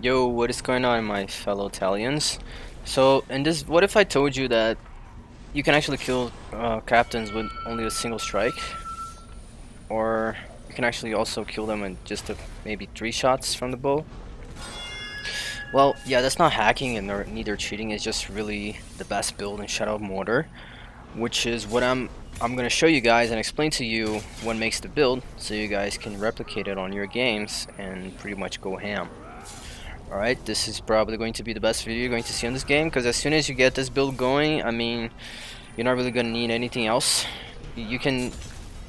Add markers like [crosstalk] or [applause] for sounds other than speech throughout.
Yo, what is going on, my fellow Italians? So, in this, what if I told you that you can actually kill uh, captains with only a single strike? Or you can actually also kill them in just a, maybe three shots from the bow? Well, yeah, that's not hacking and nor, neither cheating. It's just really the best build in Shadow of Mordor, which is what I'm I'm gonna show you guys and explain to you what makes the build, so you guys can replicate it on your games and pretty much go ham. Alright, this is probably going to be the best video you're going to see on this game because as soon as you get this build going, I mean, you're not really going to need anything else. You can,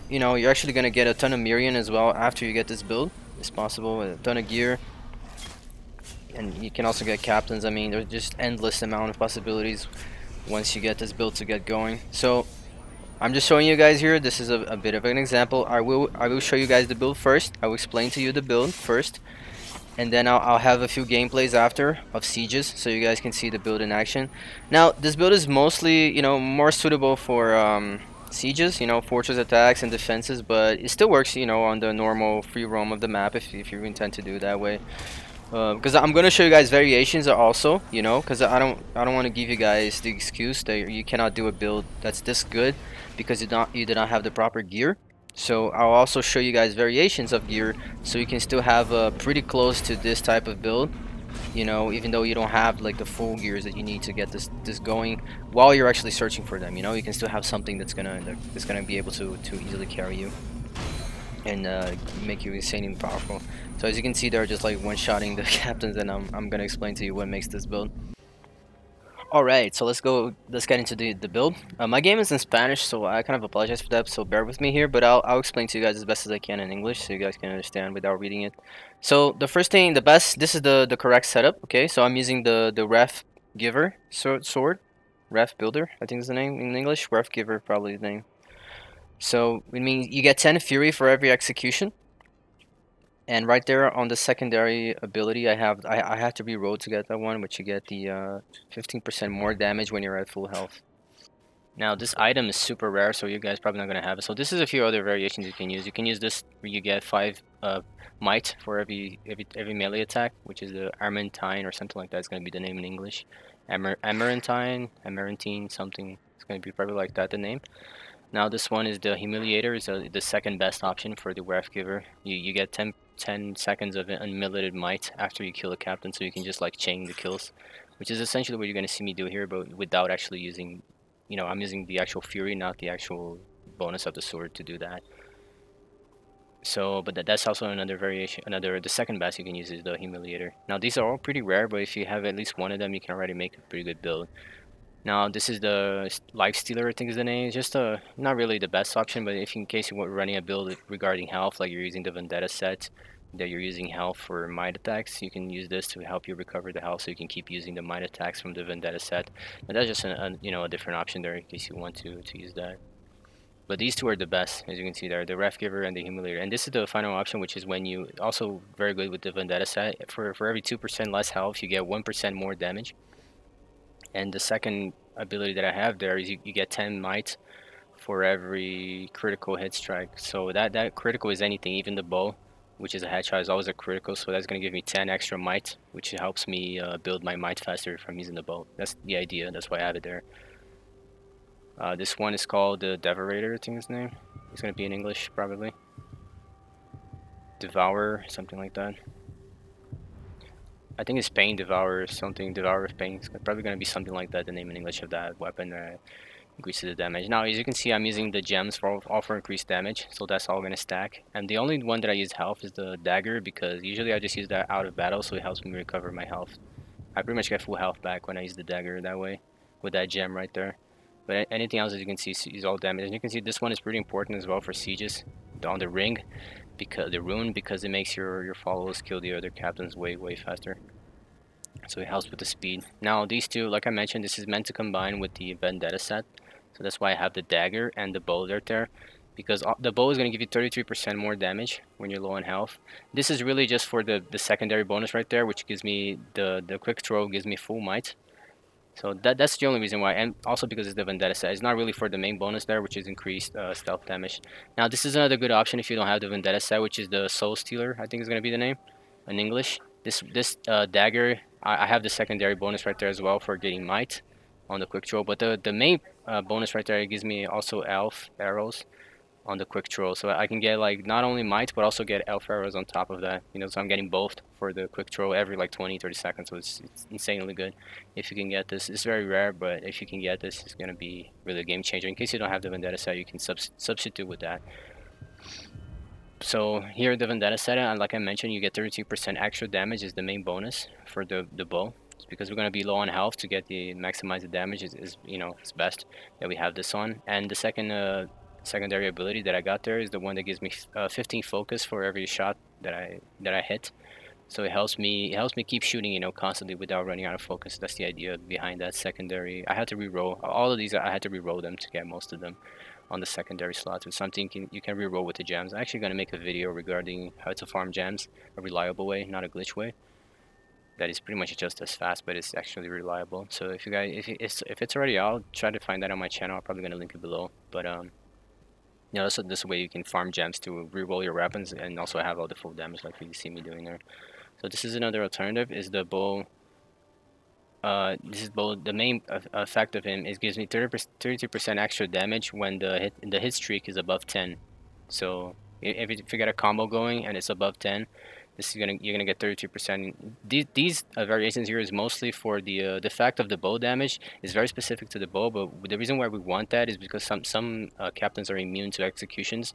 you know, you're actually going to get a ton of Mirian as well after you get this build. It's possible, a ton of gear. And you can also get captains. I mean, there's just endless amount of possibilities once you get this build to get going. So, I'm just showing you guys here. This is a, a bit of an example. I will I will show you guys the build first. I will explain to you the build first and then I'll, I'll, have a few gameplays after of sieges so you guys can see the build in action. Now this build is mostly you know more suitable for um, sieges you know fortress attacks and defenses but it still works you know on the normal free roam of the map if, if you intend to do that way. Because uh, I'm gonna show you guys variations also you know because I don't I don't want to give you guys the excuse that you cannot do a build that's this good because you don't you do not have the proper gear so I'll also show you guys variations of gear so you can still have uh, pretty close to this type of build you know even though you don't have like the full gears that you need to get this this going while you're actually searching for them you know? You can still have something that's gonna that's gonna be able to to easily carry you and uh, make you insanely powerful. So as you can see they're just like one-shotting the [laughs] captains and I'm, I'm gonna explain to you what makes this build Alright, so let's go, let's get into the, the build. Uh, my game is in Spanish, so I kind of apologize for that, so bear with me here, but I'll, I'll explain to you guys as best as I can in English, so you guys can understand without reading it. So, the first thing, the best, this is the, the correct setup, okay? So I'm using the, the Wrath Giver sword, sword, Ref Builder, I think is the name in English, Wrath Giver probably the name. So, it means you get 10 Fury for every execution, and right there on the secondary ability, I have I, I have to reroll to get that one, which you get the 15% uh, more damage when you're at full health. Now this item is super rare, so you guys probably not gonna have it. So this is a few other variations you can use. You can use this where you get five uh, might for every every every melee attack, which is the Armentine or something like that. It's gonna be the name in English. Amer Amaranthine, Amaranthine, something. It's gonna be probably like that the name. Now this one is the Humiliator, is the second best option for the Wrath Giver. You, you get 10, 10 seconds of unlimited might after you kill a captain, so you can just like chain the kills. Which is essentially what you're going to see me do here, but without actually using, you know, I'm using the actual Fury, not the actual bonus of the sword to do that. So, but that, that's also another variation, another, the second best you can use is the Humiliator. Now these are all pretty rare, but if you have at least one of them, you can already make a pretty good build. Now this is the Life Stealer, I think is the name. It's just a not really the best option, but if in case you're running a build regarding health, like you're using the Vendetta set, that you're using health for might attacks, you can use this to help you recover the health, so you can keep using the might attacks from the Vendetta set. But that's just a, a you know a different option there in case you want to to use that. But these two are the best, as you can see there, the Wrath Giver and the Humiliator. And this is the final option, which is when you, also very good with the Vendetta set, for, for every 2% less health, you get 1% more damage. And the second ability that I have there is you, you get 10 might for every critical hit strike. So that, that critical is anything, even the bow, which is a headshot, is always a critical. So that's going to give me 10 extra might, which helps me uh, build my might faster from using the bow. That's the idea. That's why I have it there. Uh, this one is called the Devorator, I think his name. It's going to be in English, probably. Devour, something like that. I think it's Pain Devourer something, Devourer of Pain. It's probably going to be something like that, the name in English of that weapon increases the damage. Now, as you can see, I'm using the gems for all for increased damage, so that's all going to stack. And the only one that I use health is the dagger, because usually I just use that out of battle, so it helps me recover my health. I pretty much get full health back when I use the dagger that way, with that gem right there. But anything else, as you can see, is all damage. And you can see this one is pretty important as well for sieges on the ring because the rune because it makes your your followers kill the other captains way way faster. So it helps with the speed. Now these two like I mentioned this is meant to combine with the vendetta set. So that's why I have the dagger and the bow right there because the bow is going to give you 33% more damage when you're low on health. This is really just for the the secondary bonus right there which gives me the the quick throw gives me full might so that that's the only reason why, and also because it's the Vendetta set. It's not really for the main bonus there, which is increased uh, stealth damage. Now this is another good option if you don't have the Vendetta set, which is the Soul Stealer. I think is going to be the name in English. This this uh, dagger, I, I have the secondary bonus right there as well for getting might on the quick draw. But the the main uh, bonus right there it gives me also elf arrows on the quick draw, so I can get like not only might but also get elf arrows on top of that. You know, so I'm getting both for the quick draw every like 20, 30 seconds. So it's, it's insanely good. If you can get this, it's very rare, but if you can get this, it's gonna be really a game changer. In case you don't have the vendetta set, you can sub substitute with that. So here the vendetta set, and like I mentioned, you get 32% extra damage is the main bonus for the the bow. It's because we're gonna be low on health to get the maximize the damage is, is you know it's best that we have this on. And the second uh, secondary ability that I got there is the one that gives me uh, 15 focus for every shot that I that I hit. So it helps me it helps me keep shooting, you know, constantly without running out of focus. That's the idea behind that secondary. I had to re-roll all of these. I had to re-roll them to get most of them on the secondary slots. With something can, you can re-roll with the gems. I'm actually gonna make a video regarding how to farm gems a reliable way, not a glitch way. That is pretty much just as fast, but it's actually reliable. So if you guys, if it's if it's already out, try to find that on my channel. I'm probably gonna link it below. But um, you know, so this way you can farm gems to re-roll your weapons and also have all the full damage like you see me doing there. So this is another alternative, is the bow. Uh, this is bow. The main effect of him is gives me 30 32% extra damage when the hit the hit streak is above 10. So if, if you get a combo going and it's above 10, this is gonna you're gonna get 32%. These these uh, variations here is mostly for the uh, the fact of the bow damage is very specific to the bow, but the reason why we want that is because some some uh, captains are immune to executions,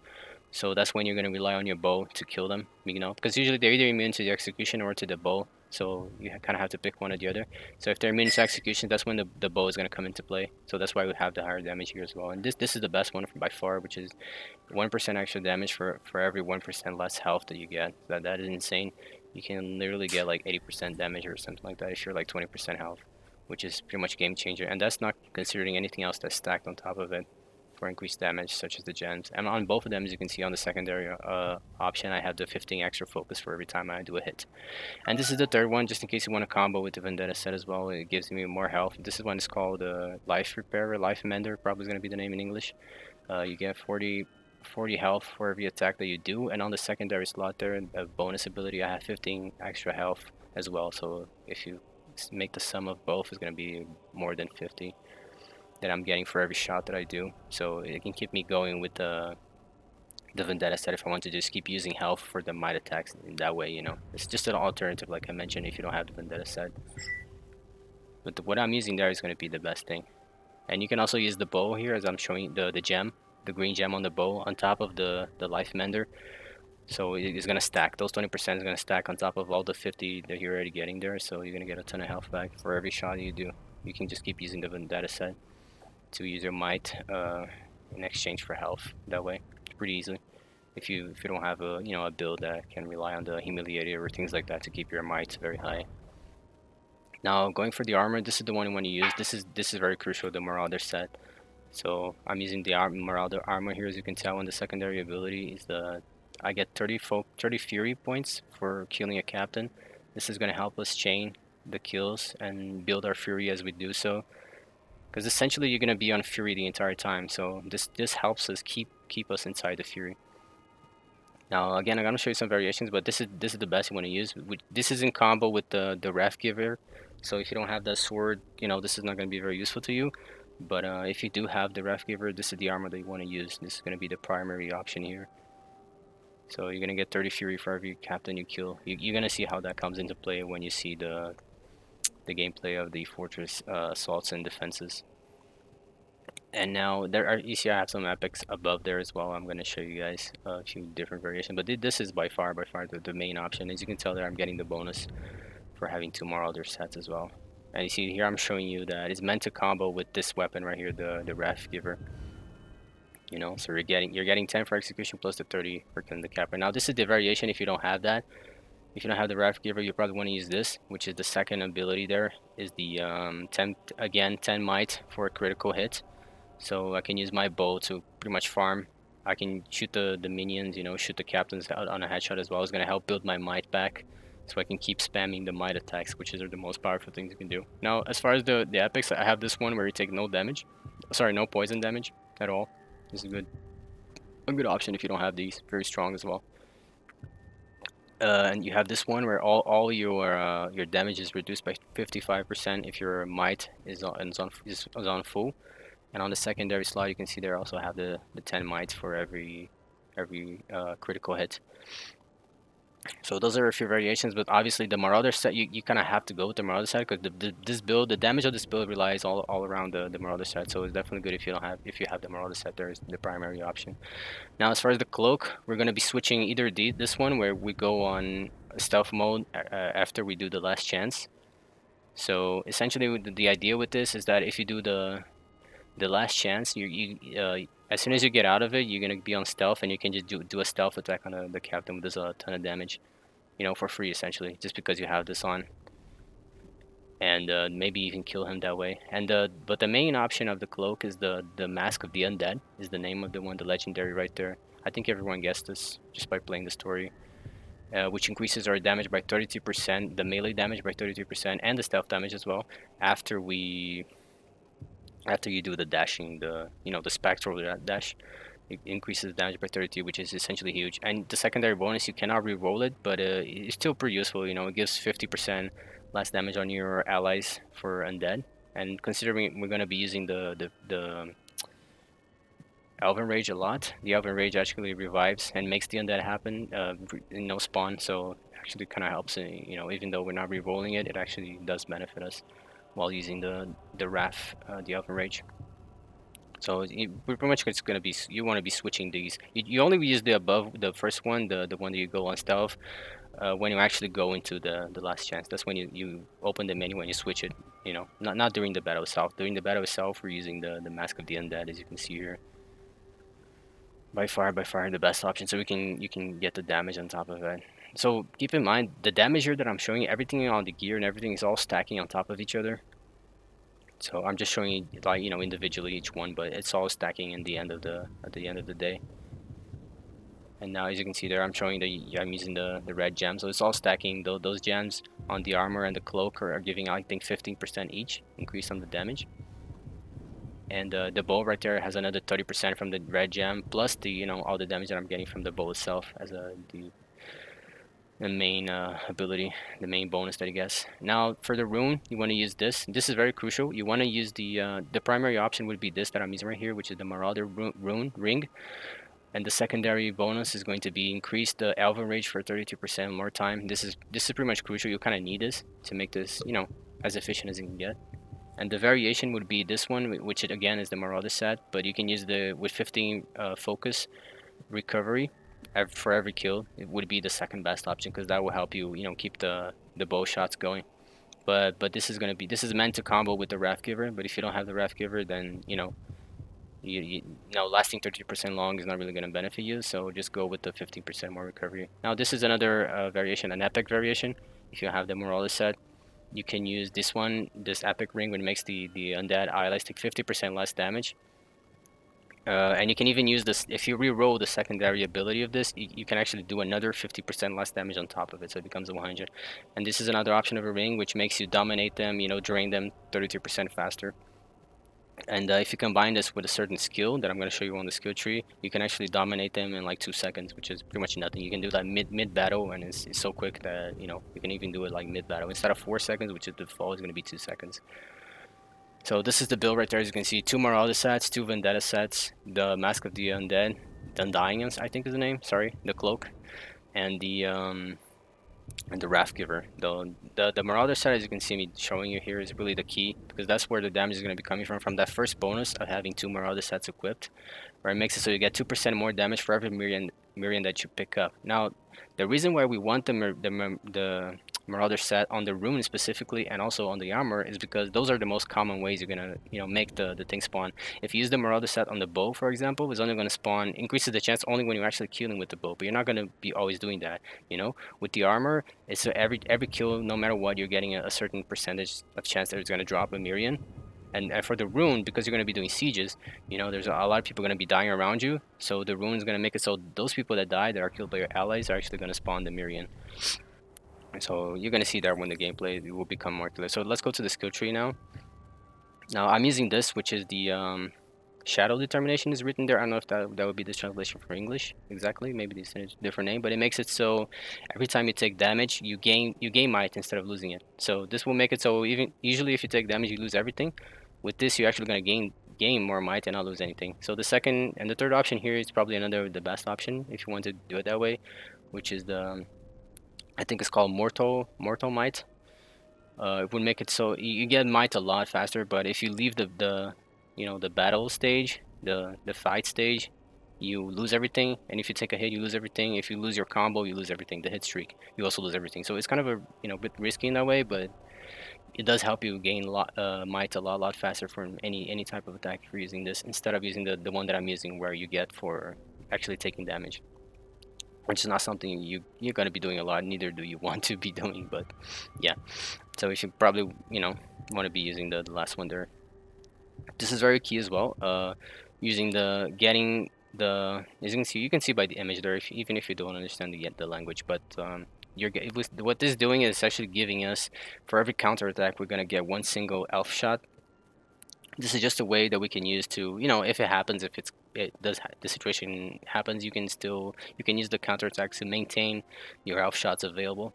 so that's when you're gonna rely on your bow to kill them. You know, because usually they're either immune to the execution or to the bow. So you kind of have to pick one or the other. So if they're immune to execution, that's when the, the bow is going to come into play. So that's why we have the higher damage here as well. And this this is the best one by far, which is 1% extra damage for, for every 1% less health that you get. That That is insane. You can literally get like 80% damage or something like that if you're like 20% health, which is pretty much game changer. And that's not considering anything else that's stacked on top of it for increased damage, such as the gems. And on both of them, as you can see on the secondary uh, option, I have the 15 extra focus for every time I do a hit. And this is the third one, just in case you want to combo with the Vendetta set as well. It gives me more health. This is one is called uh, Life Repairer, Life Mender, probably is going to be the name in English. Uh, you get 40 40 health for every attack that you do and on the secondary slot there a bonus ability I have 15 extra health as well so if you make the sum of both is going to be more than 50 that I'm getting for every shot that I do. So it can keep me going with the the Vendetta set if I want to just keep using health for the might attacks in that way, you know. It's just an alternative like I mentioned if you don't have the Vendetta set. But the, what I'm using there is going to be the best thing. And you can also use the bow here as I'm showing the, the gem, the green gem on the bow on top of the, the life mender. So it's going to stack. Those 20% is going to stack on top of all the 50 that you're already getting there. So you're going to get a ton of health back for every shot you do. You can just keep using the Vendetta set to use your might uh, in exchange for health that way it's pretty easily if you if you don't have a you know a build that can rely on the humiliator or things like that to keep your might very high now going for the armor this is the one you want to use this is this is very crucial the marauder set so I'm using the marauder armor here as you can tell on the secondary ability is the I get 30 folk 30 fury points for killing a captain this is going to help us chain the kills and build our fury as we do so because essentially you're gonna be on Fury the entire time. So this this helps us keep keep us inside the Fury. Now again, I'm gonna show you some variations, but this is this is the best you want to use. This is in combo with the the Wrath Giver. So if you don't have that sword, you know this is not gonna be very useful to you. But uh, if you do have the Wrath Giver, this is the armor that you want to use. This is gonna be the primary option here. So you're gonna get 30 Fury for every captain you kill. You, you're gonna see how that comes into play when you see the the gameplay of the fortress uh, assaults and defenses. And now there are you see I have some epics above there as well. I'm going to show you guys a few different variations, but this is by far by far the, the main option. As you can tell there, I'm getting the bonus for having two more other sets as well. And you see here I'm showing you that it's meant to combo with this weapon right here, the the Wrath Giver. You know, so you're getting you're getting 10 for execution plus the 30 for killing the capper. Now this is the variation if you don't have that. If you don't have the Wrath Giver, you probably want to use this, which is the second ability there, is the um, 10, again, 10 might for a critical hit. So I can use my bow to pretty much farm. I can shoot the, the minions, you know, shoot the captains out on a headshot as well. It's going to help build my might back so I can keep spamming the might attacks, which are the most powerful things you can do. Now, as far as the, the epics, I have this one where you take no damage. Sorry, no poison damage at all. This is a good. A good option if you don't have these. Very strong as well. Uh, and you have this one where all, all your uh, your damage is reduced by 55% if your might is on, is on is on full. And on the secondary slot, you can see there also have the, the 10 mites for every every uh, critical hit. So those are a few variations, but obviously the Marauder set, you, you kind of have to go with the Marauder set because the, the, this build, the damage of this build relies all, all around the, the Marauder set. So it's definitely good if you don't have, if you have the Marauder set, there is the primary option. Now as far as the cloak, we're going to be switching either the, this one where we go on stealth mode uh, after we do the last chance. So essentially the, the idea with this is that if you do the the last chance, you, you uh, as soon as you get out of it, you're gonna be on stealth, and you can just do do a stealth attack on the, the captain, which does a ton of damage, you know, for free essentially, just because you have this on, and uh, maybe even kill him that way. And uh, but the main option of the cloak is the the mask of the undead, is the name of the one, the legendary right there. I think everyone guessed this just by playing the story. Uh, which increases our damage by 32%, the melee damage by 32%, and the stealth damage as well, after we after you do the dashing, the you know the spectral dash, it increases damage by 32, which is essentially huge. And the secondary bonus, you cannot re-roll it, but uh, it's still pretty useful. You know, it gives 50% less damage on your allies for undead. And considering we're gonna be using the the, the Elven Rage a lot, the Elven Rage actually revives and makes the undead happen uh, no spawn. So actually kind of helps. Uh, you know, even though we're not re-rolling it, it actually does benefit us while using the the Wrath, uh, the Elven Rage. So it, pretty much it's gonna be you want to be switching these. You, you, only use the above the first one, the the one that you go on stealth, uh, when you actually go into the the last chance. That's when you you open the menu and you switch it. You know, not not during the battle itself. During the battle itself, we're using the the Mask of the Undead, as you can see here. By far, by far, the best option. So we can you can get the damage on top of it. So keep in mind, the damage here that I'm showing everything on the gear and everything is all stacking on top of each other. So I'm just showing you like you know individually each one, but it's all stacking in the end of the at the end of the day. And now as you can see there, I'm showing that I'm using the, the red gem. So it's all stacking. Those, those gems on the armor and the cloak are, are giving, I think, 15% each increase on the damage. And uh, the bow right there has another 30% from the red gem, plus the, you know, all the damage that I'm getting from the bow itself as a, the the main uh, ability, the main bonus that he gets. Now for the rune, you want to use this. This is very crucial. You want to use the uh, the primary option would be this that I'm using right here, which is the Marauder rune ring. And the secondary bonus is going to be increase the Elven Rage for 32% more time. This is this is pretty much crucial. You kind of need this to make this, you know, as efficient as you can get. And the variation would be this one, which it, again is the Marauder set, but you can use the with 15 uh, focus recovery for every kill, it would be the second best option because that will help you, you know, keep the the bow shots going. But but this is gonna be this is meant to combo with the Wrath Giver. But if you don't have the Wrath Giver, then you know, you, you, know, lasting 30% long is not really gonna benefit you. So just go with the 15% more recovery. Now this is another uh, variation, an epic variation. If you have the Morales set, you can use this one, this epic ring, when it makes the the undead take 50% less damage. Uh, and you can even use this, if you re-roll the secondary ability of this, you, you can actually do another 50% less damage on top of it, so it becomes a 100. And this is another option of a ring, which makes you dominate them, you know, drain them 32% faster. And uh, if you combine this with a certain skill that I'm going to show you on the skill tree, you can actually dominate them in like two seconds, which is pretty much nothing. You can do that mid mid battle, and it's, it's so quick that you know you can even do it like mid battle instead of four seconds, which is the default is going to be two seconds. So this is the build right there. As you can see, two Marauder sets, two Vendetta sets, the Mask of the Undead, the Undying, I think is the name. Sorry, the cloak, and the um, and the Wrath Giver. The, the the Marauder set, as you can see me showing you here, is really the key because that's where the damage is going to be coming from. From that first bonus of having two Marauder sets equipped, where it makes it so you get two percent more damage for every Mirian Mirian that you pick up. Now, the reason why we want the the the Marauder set on the rune specifically and also on the armor is because those are the most common ways you're gonna you know make the, the thing spawn. If you use the Marauder set on the bow for example, it's only gonna spawn increases the chance only when you're actually killing with the bow, but you're not gonna be always doing that, you know? With the armor, it's so every every kill, no matter what, you're getting a, a certain percentage of chance that it's gonna drop a Mirian. And, and for the rune, because you're going to be doing sieges, you know, there's a, a lot of people going to be dying around you. So the rune is going to make it so those people that die, that are killed by your allies, are actually going to spawn the Mirian. So you're going to see that when the gameplay will become more clear. So let's go to the skill tree now. Now I'm using this, which is the um, shadow determination is written there. I don't know if that that would be the translation for English exactly. Maybe it's a different name, but it makes it so every time you take damage, you gain you gain might instead of losing it. So this will make it so even usually if you take damage, you lose everything. With this, you're actually gonna gain gain more might and not lose anything. So the second and the third option here is probably another of the best option if you want to do it that way, which is the I think it's called mortal mortal might. Uh, it would make it so you, get might a lot faster, but if you leave the the you know the battle stage, the the fight stage, you lose everything. And if you take a hit, you lose everything. If you lose your combo, you lose everything. The hit streak, you also lose everything. So it's kind of a you know bit risky in that way, but it does help you gain a lot uh, might a lot lot faster from any any type of attack if you're using this instead of using the the one that I'm using where you get for actually taking damage which is not something you you're gonna be doing a lot neither do you [laughs] want to be doing but yeah. So you should probably you know want to be using the, the last one there. This is very key as well uh, using the getting the as you can see you can see by the image there if, even if you don't understand the, the language but um, you're was, what this is doing is actually giving us for every counter attack we're gonna get one single elf shot this is just a way that we can use to you know if it happens if it's it does the situation happens you can still you can use the counter attacks to maintain your elf shots available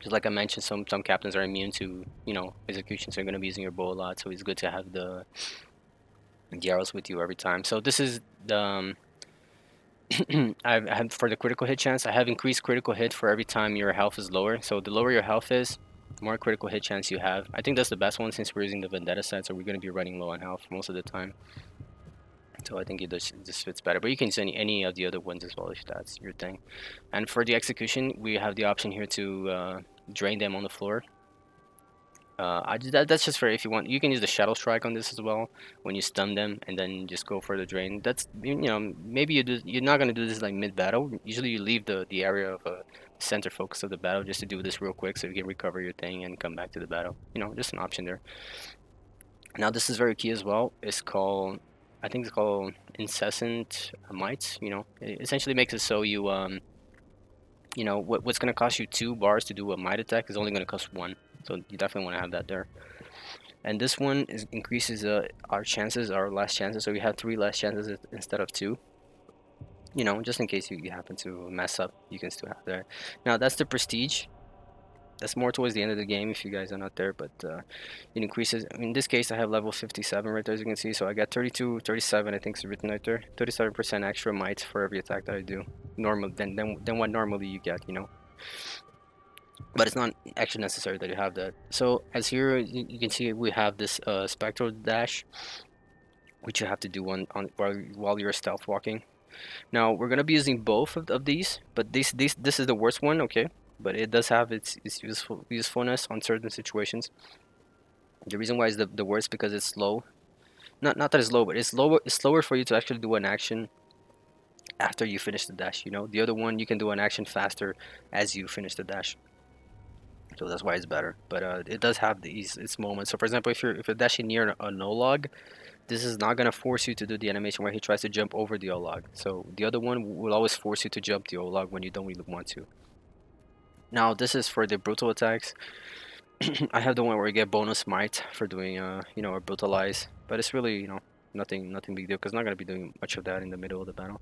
just like I mentioned, some some captains are immune to you know executions. You're going to be using your bow a lot, so it's good to have the the arrows with you every time. So this is the um, [clears throat] I have for the critical hit chance. I have increased critical hit for every time your health is lower. So the lower your health is, more critical hit chance you have. I think that's the best one since we're using the Vendetta set, so we're going to be running low on health most of the time. So I think it just, fits better. But you can use any, of the other ones as well if that's your thing. And for the execution, we have the option here to uh, drain them on the floor. Uh, I, that, that's just for if you want. You can use the Shadow Strike on this as well when you stun them and then just go for the drain. That's you know maybe you do, you're not gonna do this like mid battle. Usually you leave the the area of uh, center focus of the battle just to do this real quick so you can recover your thing and come back to the battle. You know, just an option there. Now this is very key as well. It's called I think it's called incessant mites. You know, it essentially makes it so you um, you know, what, what's going to cost you two bars to do a might attack is only going to cost one. So you definitely want to have that there. And this one is increases uh, our chances, our last chances. So we have three last chances instead of two. You know, just in case you, you happen to mess up, you can still have that. Now that's the prestige. That's more towards the end of the game if you guys are not there but uh, it increases. In this case I have level 57 right there as you can see. So I got 32 37 I think is written right there. 37% extra might for every attack that I do. Normal than, than, than what normally you get you know. But it's not actually necessary that you have that. So as here you, you can see we have this uh, spectral dash which you have to do on, on while, while you're stealth walking now we're gonna be using both of, of these but this this this is the worst one okay but it does have its, its useful usefulness on certain situations. The reason why is the, the worst because it's slow. Not not that it's slow, but it's slower it's slower for you to actually do an action after you finish the dash, you know. The other one you can do an action faster as you finish the dash. So that's why it's better. But uh, it does have these its moments. So for example, if you're if you're dashing near an O-log, this is not gonna force you to do the animation where he tries to jump over the O-log. So the other one will always force you to jump the O-log when you don't really want to. Now this is for the brutal attacks. [clears throat] I have the one where you get bonus might for doing uh you know a brutalize, but it's really you know nothing nothing big deal because not gonna be doing much of that in the middle of the battle.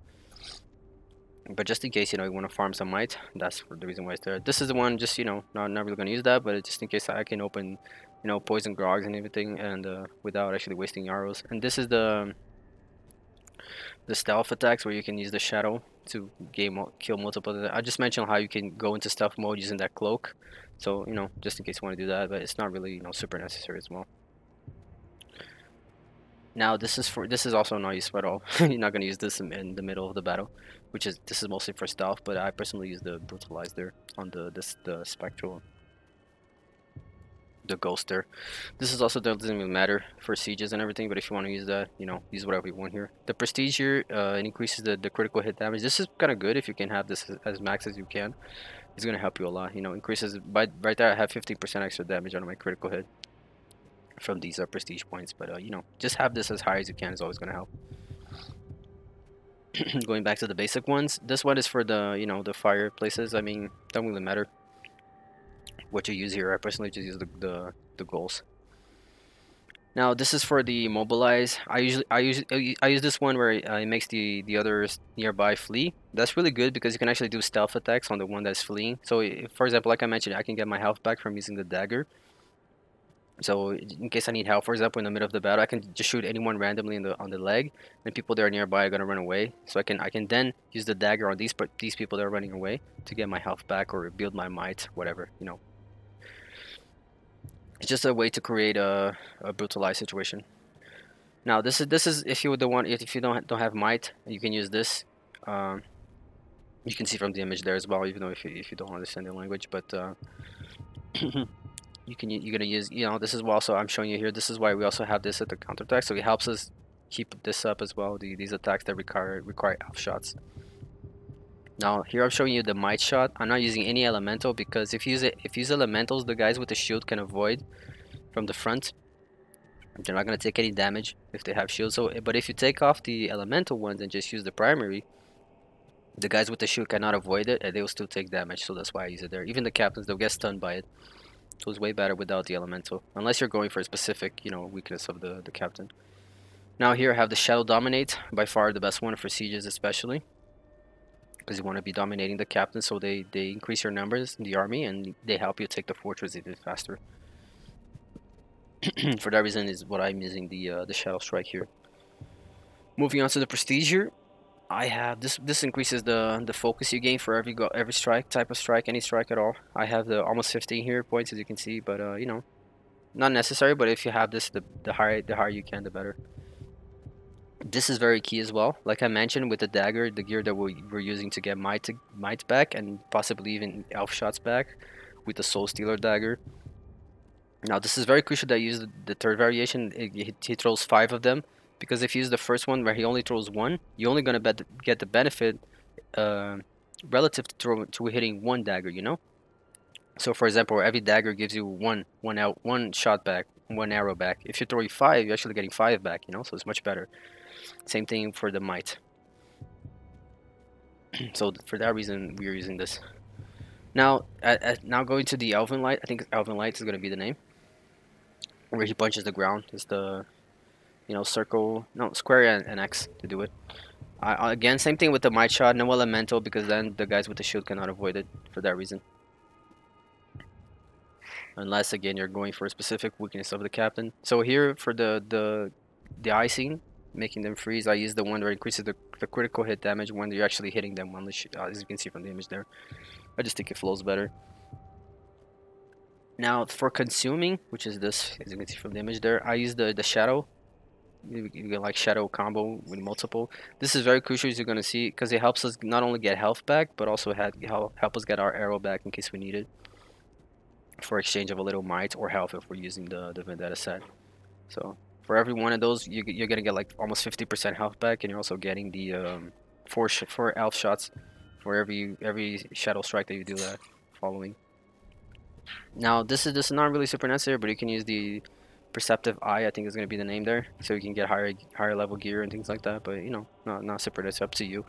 But just in case you know you want to farm some might, that's for the reason why it's there. This is the one just you know not not really gonna use that, but just in case I can open you know poison grogs and everything and uh, without actually wasting arrows. And this is the the stealth attacks where you can use the shadow to game kill multiple. I just mentioned how you can go into stealth mode using that cloak, so you know just in case you want to do that, but it's not really you know super necessary as well. Now this is for this is also not useful at all. [laughs] You're not gonna use this in the middle of the battle, which is this is mostly for stealth. But I personally use the brutalizer on the this the spectral the ghoster. This is also doesn't even matter for sieges and everything, but if you want to use that, you know, use whatever you want here. The prestige here uh, increases the, the critical hit damage. This is kind of good if you can have this as, as max as you can. It's gonna help you a lot. You know, increases by right there. I have 15% extra damage on my critical hit from these uh, prestige points, but uh, you know, just have this as high as you can is always gonna help. [clears throat] Going back to the basic ones, this one is for the you know the fireplaces. I mean, don't really matter what you use here. I personally just use the, the, the goals. Now this is for the mobilize. I usually I use I use this one where uh, it makes the the others nearby flee. That's really good because you can actually do stealth attacks on the one that's fleeing. So if, for example, like I mentioned, I can get my health back from using the dagger. So in case I need help, for example, in the middle of the battle, I can just shoot anyone randomly in the on the leg, and people that are nearby are gonna run away. So I can I can then use the dagger on these but these people that are running away to get my health back or build my might, whatever you know. It's just a way to create a, a brutalized situation. Now this is this is if you don't want if you don't don't have might, you can use this. Um, you can see from the image there as well, even though if you, if you don't understand the language, but. Uh, [clears throat] you can you're gonna use you know this is also I'm showing you here this is why we also have this at the counter attack so it helps us keep this up as well the, these attacks that require require elf shots now here I'm showing you the might shot I'm not using any elemental because if you use it if you use elementals the guys with the shield can avoid from the front they're not gonna take any damage if they have shield so but if you take off the elemental ones and just use the primary the guys with the shield cannot avoid it and they will still take damage so that's why I use it there even the captains they'll get stunned by it so it's way better without the elemental. Unless you're going for a specific, you know, weakness of the, the captain. Now here I have the Shadow Dominate, by far the best one for sieges especially. Because you want to be dominating the captain so they, they increase your numbers in the army and they help you take the fortress even faster. [clears throat] for that reason is what I'm using the uh, the Shadow Strike here. Moving on to the Prestige here. I have this. This increases the the focus you gain for every go, every strike type of strike, any strike at all. I have the almost 15 here points as you can see, but uh, you know, not necessary. But if you have this, the the higher the higher you can, the better. This is very key as well. Like I mentioned with the dagger, the gear that we, we're using to get might might back and possibly even elf shots back with the soul stealer dagger. Now this is very crucial that I use the, the third variation. It, he throws five of them because if you use the first one where he only throws one, you're only gonna bet get the benefit uh, relative to, throw, to hitting one dagger. You know. So for example, every dagger gives you one one out one shot back, one arrow back. If you're throwing five, you're actually getting five back. You know, so it's much better. Same thing for the might. [clears throat] so for that reason, we're using this. Now, at, at, now going to the Elven Light. I think Elven Light is gonna be the name. Where he punches the ground is the you know, circle, no, square and, and X to do it. Again, same thing with the might shot, no elemental because then the guys with the shield cannot avoid it for that reason. Unless again you're going for a specific weakness of the captain. So here for the the the icing, making them freeze, I use the one that increases the, the critical hit damage when you're actually hitting them. The uh, as you can see from the image there, I just think it flows better. Now for consuming, which is this, as you can see from the image there, I use the the shadow you get like shadow combo with multiple. This is very crucial as you're gonna see because it helps us not only get health back but also help help us get our arrow back in case we need it for exchange of a little might or health if we're using the the vendetta set. So for every one of those, you, you're gonna get like almost 50% health back, and you're also getting the um, four sh four elf shots for every every shadow strike that you do that following. Now this is this is not really super necessary, but you can use the Perceptive Eye, I think is going to be the name there. So you can get higher higher level gear and things like that. But, you know, not, not super. It's up to you.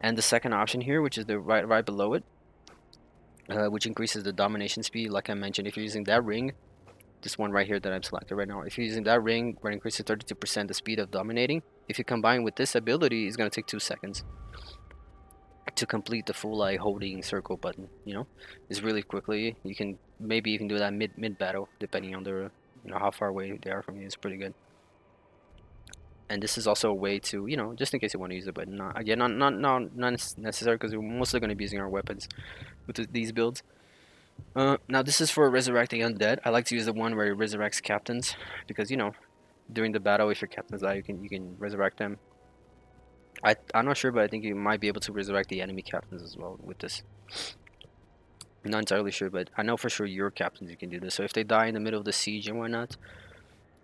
And the second option here, which is the right, right below it, uh, which increases the domination speed. Like I mentioned, if you're using that ring, this one right here that I'm selected right now, if you're using that ring, we're increasing 32% the speed of dominating. If you combine with this ability, it's going to take 2 seconds to complete the full like holding circle button you know? It's really quickly you can maybe even do that mid mid battle depending on the you know how far away they are from you It's pretty good. And this is also a way to you know just in case you want to use it but not again not not not, not necessary because we're mostly going to be using our weapons with these builds uh, now this is for resurrecting undead I like to use the one where it resurrects captains because you know during the battle if your captains die you can you can resurrect them I, I'm not sure but I think you might be able to resurrect the enemy captains as well with this not entirely sure, but I know for sure your captains you can do this. So if they die in the middle of the siege and whatnot,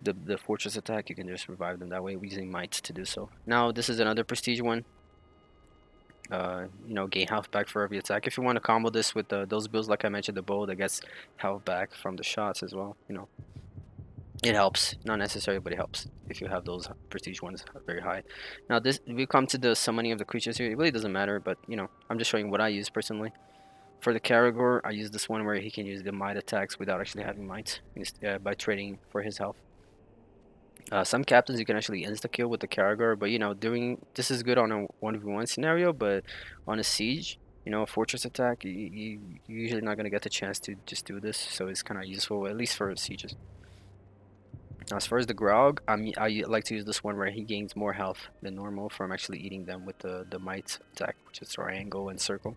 the the fortress attack, you can just revive them that way using might to do so. Now this is another prestige one. Uh, you know, gain health back for every attack. If you want to combo this with the, those builds, like I mentioned, the bow that gets health back from the shots as well. You know, it helps. Not necessary, but it helps if you have those prestige ones very high. Now this, we come to the summoning of the creatures here. It really doesn't matter, but you know, I'm just showing what I use personally. For the Caragor, I use this one where he can use the might attacks without actually having might uh, by trading for his health. Uh, some captains you can actually insta kill with the Caragor, but you know, doing this is good on a 1v1 scenario, but on a siege, you know, a fortress attack, you, you, you're usually not going to get the chance to just do this, so it's kind of useful, at least for sieges. As far as the Graug, I'm, I like to use this one where he gains more health than normal from actually eating them with the, the Might attack, which is triangle and circle.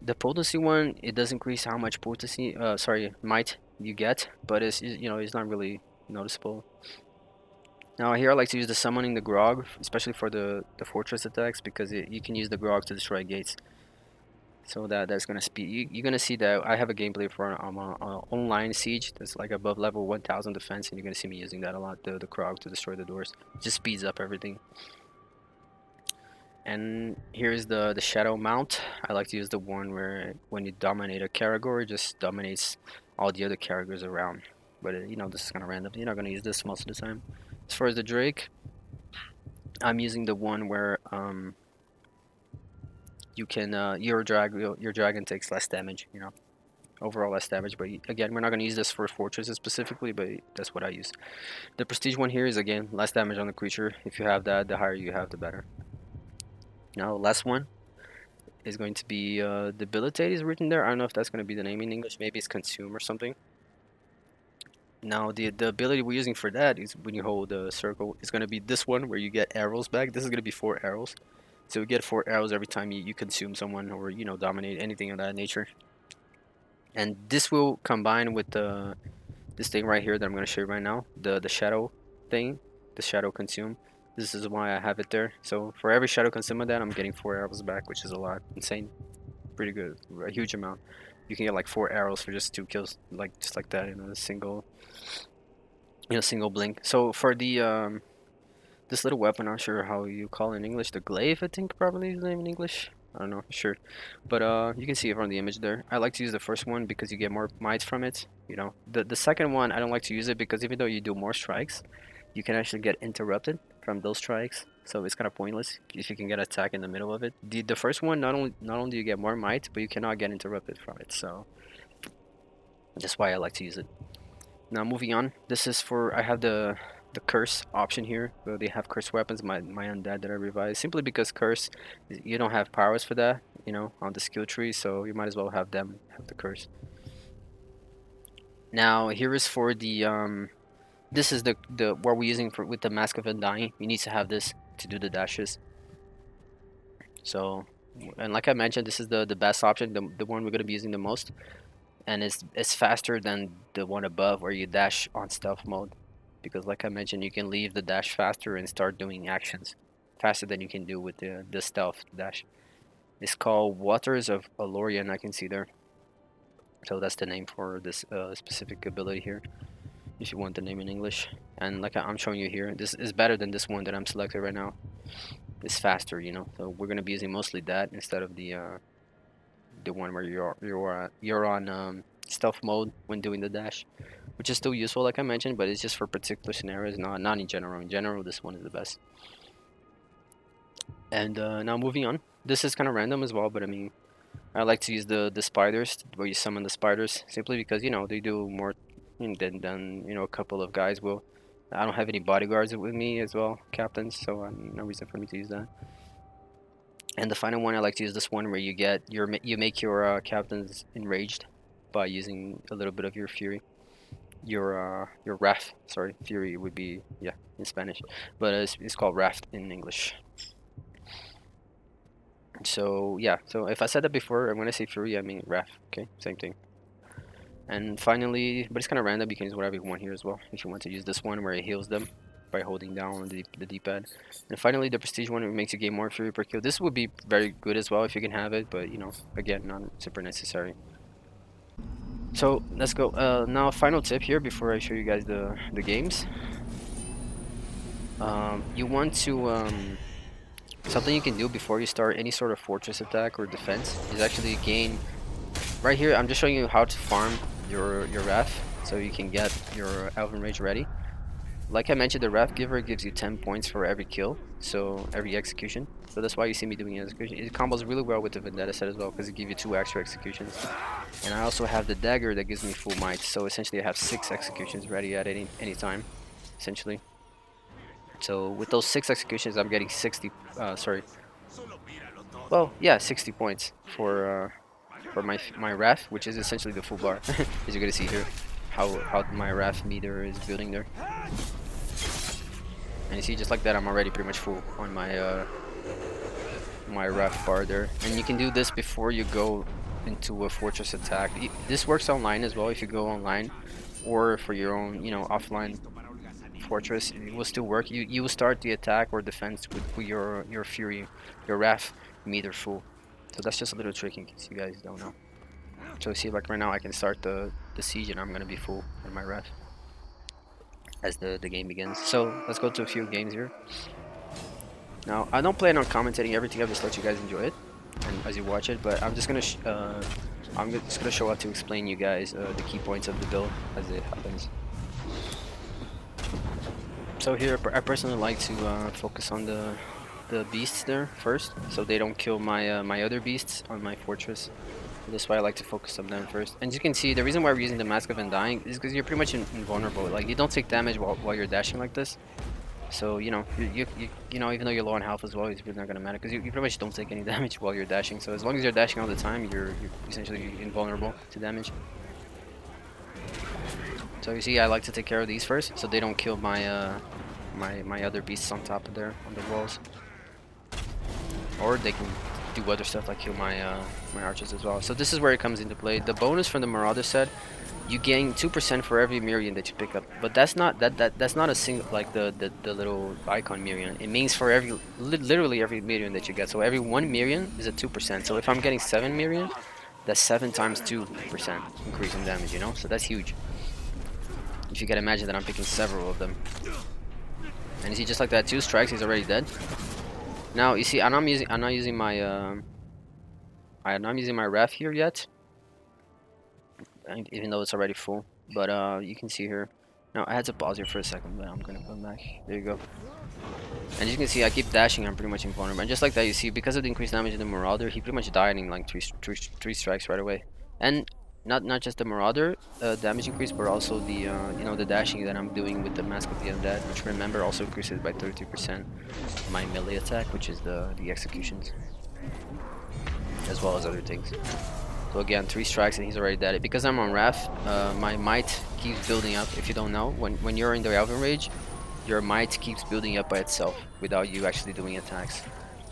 The potency one, it does increase how much potency, uh, sorry, Might you get, but it's, you know, it's not really noticeable. Now here I like to use the summoning the Graug, especially for the, the fortress attacks because it, you can use the Graug to destroy gates. So that that's gonna speed. You, are gonna see that I have a gameplay for um, uh, online siege that's like above level 1000 defense, and you're gonna see me using that a lot. The the Graug to destroy the doors it just speeds up everything. And here's the the shadow mount. I like to use the one where when you dominate a Caragor, it just dominates all the other Caragors around but uh, you know this is kind of random. You're not going to use this most of the time. As far as the Drake I'm using the one where um, you can uh, your drag your dragon takes less damage you know? Overall less damage but again we're not going to use this for fortresses specifically but that's what I use. The prestige one here is again less damage on the creature. If you have that the higher you have the better. Now last one is going to be uh, debilitate is written there. I don't know if that's going to be the name in English. Maybe it's consume or something now the the ability we're using for that is when you hold the circle, it's gonna be this one where you get arrows back. This is gonna be four arrows. So we get four arrows every time you, you consume someone or you know dominate anything of that nature. And this will combine with the this thing right here that I'm gonna show you right now, the the shadow thing, the shadow consume. This is why I have it there. So for every shadow consume of that, I'm getting four arrows back, which is a lot, insane, pretty good, a huge amount you can get like four arrows for just two kills, like just like that in a single, in a single blink. So for the um, this little weapon, I'm not sure how you call it in English. The glaive, I think probably is the name in English. I don't know, sure, but uh, you can see it from the image there. I like to use the first one because you get more mites from it. You know, the the second one I don't like to use it because even though you do more strikes, you can actually get interrupted from those strikes so it's kind of pointless if you can get attack in the middle of it. The, the first one not only not only do you get more might but you cannot get interrupted from it so that's why I like to use it. Now moving on. This is for I have the the curse option here where they have curse weapons my, my undead that I revised simply because curse you don't have powers for that you know on the skill tree so you might as well have them have the curse. Now here is for the um this is the the what we're using for with the mask of undying. You need to have this to do the dashes. So and like I mentioned this is the the best option the, the one we're gonna be using the most. And it's it's faster than the one above where you dash on stealth mode. Because like I mentioned you can leave the dash faster and start doing actions faster than you can do with the the stealth dash. It's called Waters of Alorian I can see there. So that's the name for this uh, specific ability here if you want the name in English. And like I'm showing you here, this is better than this one that I'm selected right now. It's faster, you know. So we're gonna be using mostly that instead of the uh, the one where you're you're uh, you're on um, stealth mode when doing the dash, which is still useful, like I mentioned, but it's just for particular scenarios, not not in general. In general, this one is the best. And uh, now moving on, this is kind of random as well, but I mean, I like to use the the spiders where you summon the spiders simply because you know they do more and then then you know a couple of guys will I don't have any bodyguards with me as well captains so uh, no reason for me to use that. And the final one I like to use this one where you get your you make your uh, captains enraged by using a little bit of your fury. Your uh, your wrath sorry fury would be yeah in Spanish but it's, it's called wrath in English. So yeah so if I said that before I'm gonna say fury I mean wrath okay same thing and finally, but it's kind of random, you can use whatever you want here as well. If you want to use this one where it heals them by holding down the, the D-pad. And finally, the prestige one, it makes you gain more fury per kill. This would be very good as well if you can have it, but you know, again, not super necessary. So let's go. Uh, now, a final tip here before I show you guys the the games. Um, you want to um, something you can do before you start any sort of fortress attack or defense is actually gain. Right here, I'm just showing you how to farm your your Wrath so you can get your Elven Rage ready. Like I mentioned, the Wrath Giver gives you 10 points for every kill, so every execution. So that's why you see me doing execution. It combos really well with the Vendetta set as well because it gives you two extra executions. And I also have the Dagger that gives me full might, so essentially I have six executions ready at any any time. essentially. So with those six executions, I'm getting 60. Uh, sorry. Well, yeah, 60 points for uh, for my my Wrath, which is essentially the full bar, [laughs] as you're gonna see here, how how my Wrath meter is building there. And you see, just like that, I'm already pretty much full on my uh, my Wrath bar there. And you can do this before you go into a fortress attack. This works online as well if you go online, or for your own, you know, offline fortress. It will still work. You you will start the attack or defense with, your your fury, your Wrath meter full. So that's just a little trick in case you guys don't know. So see, like right now, I can start the the siege and I'm gonna be full in my Wrath as the the game begins. So let's go to a few games here. Now I don't plan on commentating everything. I'll just let you guys enjoy it and as you watch it. But I'm just gonna uh, I'm just gonna show up to explain you guys uh, the key points of the build as it happens. So here, I personally like to uh, focus on the the beasts there first, so they don't kill my uh, my other beasts on my fortress. That's why I like to focus on them first. And you can see, the reason why we're using the Mask of Undying is because you're pretty much invulnerable. Like, you don't take damage while, while you're dashing like this. So, you know, you, you, you, you know, even though you're low on health as well, it's really not going to matter. Because you, you pretty much don't take any [laughs] damage while you're dashing. So as long as you're dashing all the time, you're, you're essentially invulnerable to damage. So you see, I like to take care of these first, so they don't kill my, uh, my, my other beasts on top of there, on the walls. Or they can do other stuff like kill my uh, my archers as well. So this is where it comes into play. The bonus from the Marauder set, you gain two percent for every Mirian that you pick up. But that's not that that that's not a single like the the, the little icon Mirian. It means for every li literally every Mirian that you get. So every one Mirian is a two percent. So if I'm getting seven Mirian, that's seven times two percent increase in damage. You know, so that's huge. If you can imagine that I'm picking several of them. And you see, just like that, two strikes, he's already dead. Now you see, I'm not using I'm not using my um, I'm not using my Wrath here yet, even though it's already full. But uh, you can see here. Now I had to pause here for a second, but I'm gonna come back. There you go. And as you can see, I keep dashing. I'm pretty much invulnerable. And just like that, you see, because of the increased damage in the Marauder, he pretty much died in like three, three, three strikes right away. And not not just the Marauder uh, damage increase, but also the uh, you know the dashing that I'm doing with the Mask of the Undead, which remember also increases by 33% my melee attack, which is the the executions, as well as other things. So again, three strikes and he's already dead. Because I'm on Wrath, uh, my might keeps building up. If you don't know, when when you're in the Elven Rage, your might keeps building up by itself without you actually doing attacks.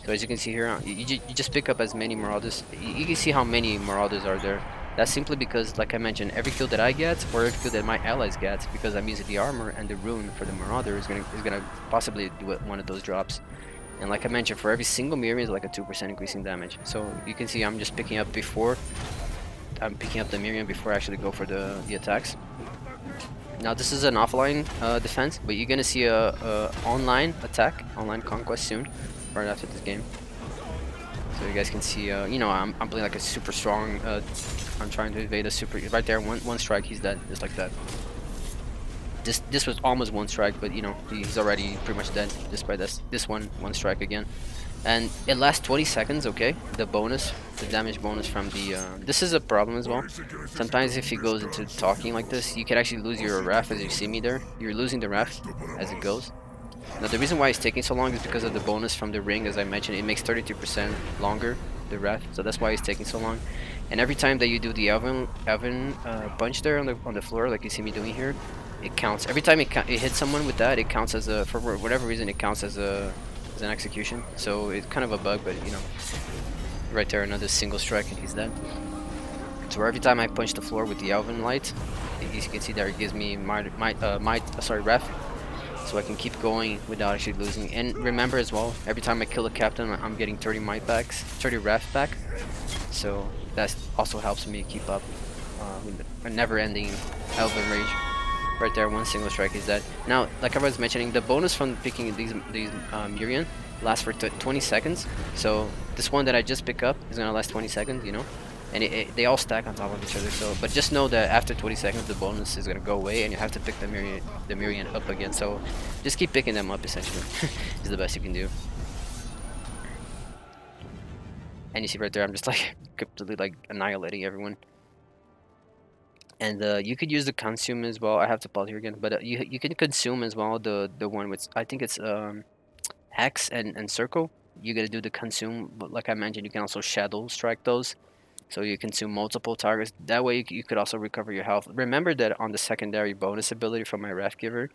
So as you can see here, you, you, just pick up as many Marauders. You can see how many Marauders are there. That's simply because, like I mentioned, every kill that I get, or every kill that my allies get, because I'm using the armor and the rune for the Marauder, is gonna is gonna possibly do one of those drops. And like I mentioned, for every single Mirian is like a 2% increasing damage. So you can see I'm just picking up before, I'm picking up the Mirian before I actually go for the, the attacks. Now this is an offline uh, defense, but you're gonna see a, a online attack, online conquest soon, right after this game. So you guys can see, uh, you know, I'm, I'm playing like a super strong, uh, I'm trying to evade a super, right there, one, one strike, he's dead, just like that. This this was almost one strike, but you know, he's already pretty much dead, just by this, this one, one strike again. And it lasts 20 seconds, okay? The bonus, the damage bonus from the, uh, this is a problem as well. Sometimes if he goes into talking like this, you can actually lose your wrath as you see me there. You're losing the wrath as it goes. Now the reason why it's taking so long is because of the bonus from the ring, as I mentioned, it makes 32% longer, the wrath, so that's why it's taking so long. And every time that you do the Elven Elven uh, punch there on the on the floor, like you see me doing here, it counts. Every time it, it hits someone with that, it counts as a, for whatever reason, it counts as a as an execution. So it's kind of a bug, but you know, right there, another single strike and he's dead. So every time I punch the floor with the Elven light, as you can see there, it gives me my my uh, my sorry wrath so I can keep going without actually losing. And remember as well, every time I kill a captain, I'm getting 30 might backs, 30 wrath back. So that also helps me keep up uh, with a never-ending Elven Rage. Right there, one single strike is dead. Now, like I was mentioning, the bonus from picking these these um, lasts for 20 seconds. So this one that I just picked up is gonna last 20 seconds, you know and it, it, they all stack on top of each other. So, but just know that after 20 seconds, the bonus is gonna go away, and you have to pick the Mirian, the Mirian up again. So, just keep picking them up. Essentially, [laughs] is the best you can do. And you see right there, I'm just like [laughs] completely like annihilating everyone. and uh, you could use the consume as well. I have to pause here again, but uh, you you can consume as well the the one with I think it's um, X and and circle. You gotta do the consume, but like I mentioned, you can also shadow strike those. So you consume multiple targets. That way you, could also recover your health. Remember that on the secondary bonus ability from my Wrath Giver,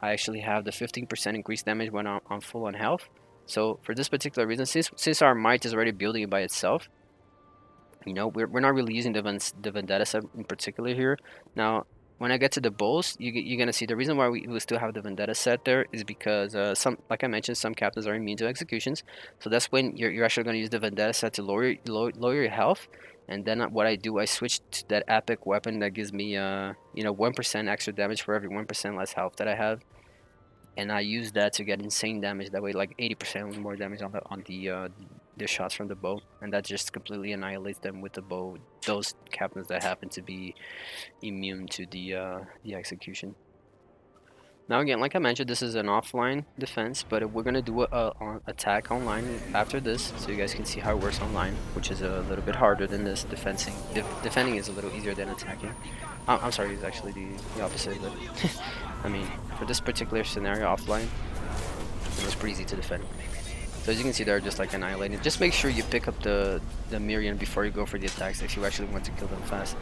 I actually have the 15% increased damage when I'm, I'm full on health. So for this particular reason, since since our might is already building it by itself, you know, we're, we're not really using the, the Vendetta set in particular here. Now, when I get to the bowls, you, you're going to see the reason why we, we still have the Vendetta set there is because, uh, some like I mentioned, some captains are immune to executions. So that's when you're, you're actually to use the Vendetta set to lower, lower, lower your health. And then what I do, I switch to that epic weapon that gives me, uh, you know, 1% extra damage for every 1% less health that I have and I use that to get insane damage. That way, like 80% more damage on the on the uh, the shots from the bow, and that just completely annihilates them with the bow. Those captains that happen to be immune to the uh, the execution. Now again, like I mentioned, this is an offline defense, but we're gonna do a, a, attack online after this, so you guys can see how it works online, which is a little bit harder than this. Defending, def defending is a little easier than attacking. Uh, I'm sorry, it's actually the, the opposite, but [laughs] I mean, for this particular scenario offline, it was pretty easy to defend. So as you can see, they're just like annihilated. Just make sure you pick up the the Mirian before you go for the attacks if you actually want to kill them fast.